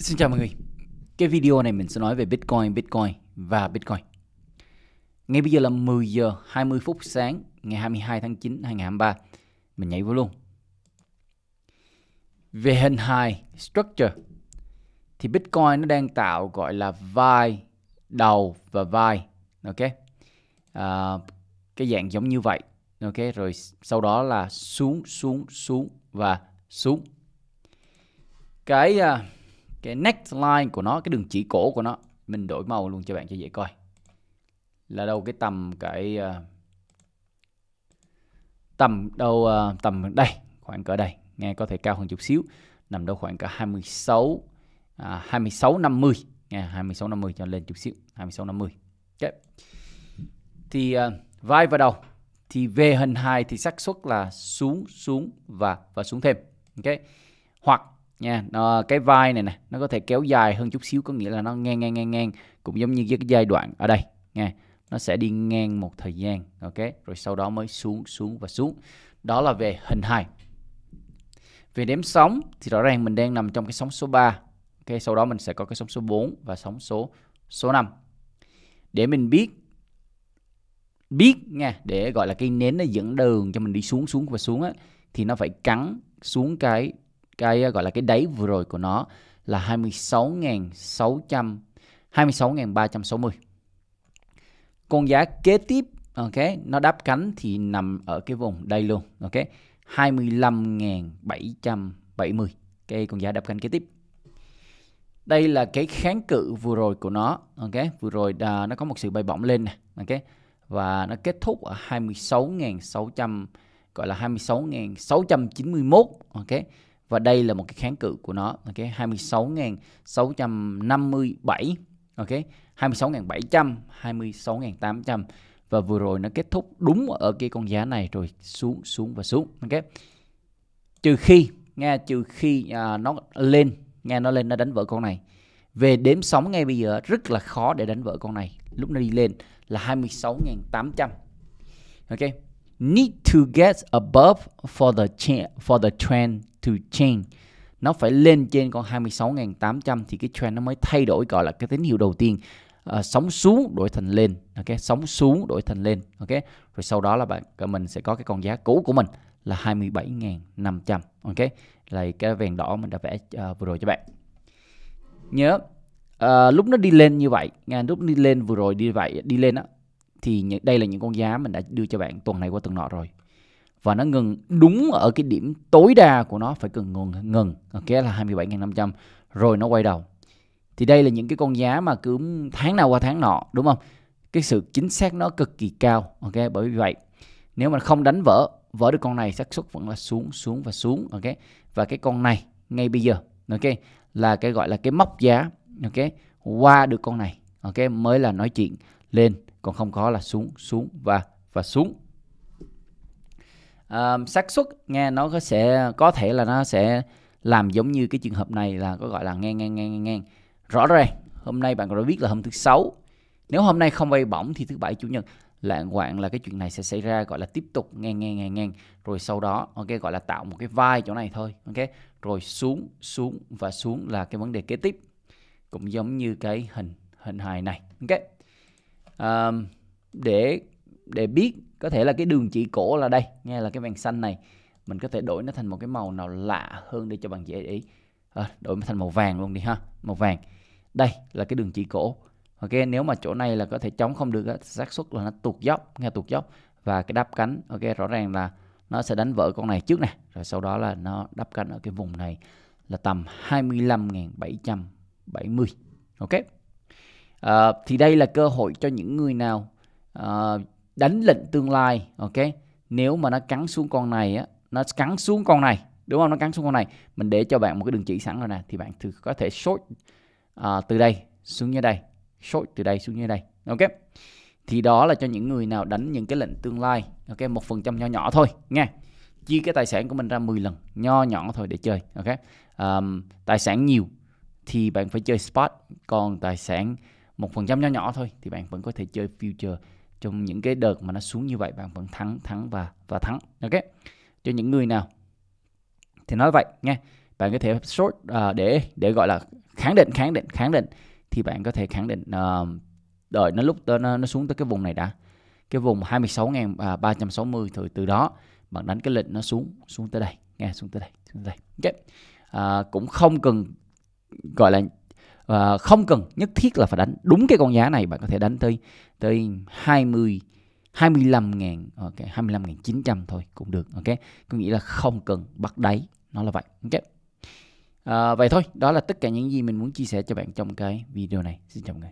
Xin chào mọi người. Cái video này mình sẽ nói về Bitcoin, Bitcoin và Bitcoin. Ngay bây giờ là 10 giờ 20 phút sáng ngày 22 tháng 9 2023. Mình nhảy vô luôn. Về hình hài structure thì Bitcoin nó đang tạo gọi là vai, đầu và vai. Ok. À, cái dạng giống như vậy. Ok, rồi sau đó là xuống xuống xuống và xuống. Cái uh, cái neckline của nó cái đường chỉ cổ của nó mình đổi màu luôn cho bạn cho dễ coi. Là đâu cái tầm cái uh, tầm đâu uh, tầm đây khoảng cỡ đây nghe có thể cao hơn chút xíu nằm đâu khoảng cỡ 26 à, 26 50 nghe 26 50 cho lên chút xíu 26 50 okay. thì uh, vai và đầu thì về hình hài thì xác suất là xuống xuống và và xuống thêm. Ok. Hoặc nha nó, cái vai này nè nó có thể kéo dài hơn chút xíu có nghĩa là nó ngang ngang ngang ngang cũng giống như cái giai đoạn ở đây nha. Nó sẽ đi ngang một thời gian ok? Rồi sau đó mới xuống xuống và xuống. Đó là về hình hài. Về đếm sóng thì rõ ràng mình đang nằm trong cái sóng số 3 ok? Sau đó mình sẽ có cái sóng số 4 và sóng số số 5 để mình biết biết nha để gọi là cái nến nó dẫn đường cho mình đi xuống xuống và xuống á thì nó phải cắn xuống cái cái ờ, gọi là cái đáy vừa rồi của nó là 26.600 26.360 con giá kế tiếp ok nó đáp cánh thì nằm ở cái vùng đây luôn ok 25.770 cái con giá đáp cánh kế tiếp. Đây là cái kháng cự vừa rồi của nó ok vừa rồi à, nó có một sự bay bổng lên nè ok và nó kết thúc ở 26.600 gọi là 26.691 ok và đây là một cái kháng cự của nó ok? 26.657 ok? 26.700 26.800 và vừa rồi nó kết thúc đúng ở cái con giá này rồi xuống xuống và xuống ok? Trừ khi nghe trừ khi à, nó lên nghe nó lên nó đánh vỡ con này. Về đếm sóng ngay bây giờ rất là khó để đánh vỡ con này. Lúc nó đi lên là 26.800 ok? Need to get above for the for the trend to change. Nó phải lên trên con 26.800 thì cái trend nó mới thay đổi gọi là cái tín hiệu đầu tiên. À, sóng xuống đổi thành lên ok? Sóng xuống đổi thành lên ok? Rồi sau đó là bạn mình sẽ có cái con giá cũ của mình là 27.500 ok? Là cái vàng đỏ mình đã vẽ uh, vừa rồi cho bạn. Nhớ uh, lúc nó đi lên như vậy nghe lúc đi lên vừa rồi đi vậy đi lên á thì đây là những con giá mình đã đưa cho bạn tuần này qua tuần nọ rồi và nó ngừng đúng ở cái điểm tối đa của nó, phải cần ngừng ngừng. Ok, là 27.500 rồi nó quay đầu. Thì đây là những cái con giá mà cứ tháng nào qua tháng nọ, đúng không? Cái sự chính xác nó cực kỳ cao, ok? Bởi vì vậy, nếu mà không đánh vỡ vỡ được con này, xác suất vẫn là xuống xuống và xuống, ok? Và cái con này, ngay bây giờ, ok? Là cái gọi là cái móc giá, ok? Qua được con này, ok? Mới là nói chuyện lên, còn không có là xuống xuống và và xuống uh, xác suất nghe nó có sẽ có thể là nó sẽ làm giống như cái trường hợp này là có gọi là ngang ngang ngang ngang. Rõ ràng hôm nay bạn đã biết là hôm thứ sáu nếu hôm nay không vay bổng thì thứ bảy chủ nhật lạng hoạn là cái chuyện này sẽ xảy ra gọi là tiếp tục ngang ngang ngang ngang. Rồi sau đó ok gọi là tạo một cái vai chỗ này thôi ok? Rồi xuống xuống và xuống là cái vấn đề kế tiếp cũng giống như cái hình hình hài này ok? Um, để để biết có thể là cái đường chỉ cổ là đây nghe là cái vàng xanh này mình có thể đổi nó thành một cái màu nào lạ hơn để cho bạn dễ ý. À, đổi nó thành màu vàng luôn đi ha màu vàng. Đây là cái đường chỉ cổ. Ok nếu mà chỗ này là có thể chống không được xác suất là nó tụt dốc nghe tụt dốc. Và cái đắp cánh ok rõ ràng là nó sẽ đánh vỡ con này trước nè rồi sau đó là nó đắp cánh ở cái vùng này là tầm 25.770 ok? À, thì đây là cơ hội cho những người nào à, đánh lệnh tương lai ok? Nếu mà nó cắn xuống con này á nó cắn xuống con này đúng không? Nó cắn xuống con này mình để cho bạn một cái đường chỉ sẵn rồi nè thì bạn thử có thể short à, từ đây xuống như đây short từ đây xuống như đây ok? Thì đó là cho những người nào đánh những cái lệnh tương lai ok? Một phần trăm nho nhỏ thôi nha chia cái tài sản của mình ra 10 lần nho nhỏ thôi để chơi ok? Um, tài sản nhiều thì bạn phải chơi spot còn tài sản một phần trăm nho nhỏ thôi thì bạn vẫn có thể chơi future trong những cái đợt mà nó xuống như vậy bạn vẫn thắng thắng và và thắng. Ok? Cho những người nào thì nói vậy nghe bạn có thể short uh, để để gọi là khẳng định khẳng định khẳng định thì bạn có thể khẳng định uh, đợi nó lúc nó, nó xuống tới cái vùng này đã. Cái vùng 26.360 à, từ từ đó bạn đánh cái lệnh nó xuống xuống tới đây nghe xuống tới đây xuống tới đây. Okay. à, cũng không cần gọi là và không cần nhất thiết là phải đánh đúng cái con giá này bạn có thể đánh tới tới 20 25 ngàn ok 25 ngàn 900 thôi cũng được ok? Có nghĩa là không cần bắt đáy nó là vậy ok? À, vậy thôi đó là tất cả những gì mình muốn chia sẻ cho bạn trong cái video này. Xin chào mọi người